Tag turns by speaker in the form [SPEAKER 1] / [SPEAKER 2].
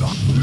[SPEAKER 1] Yeah.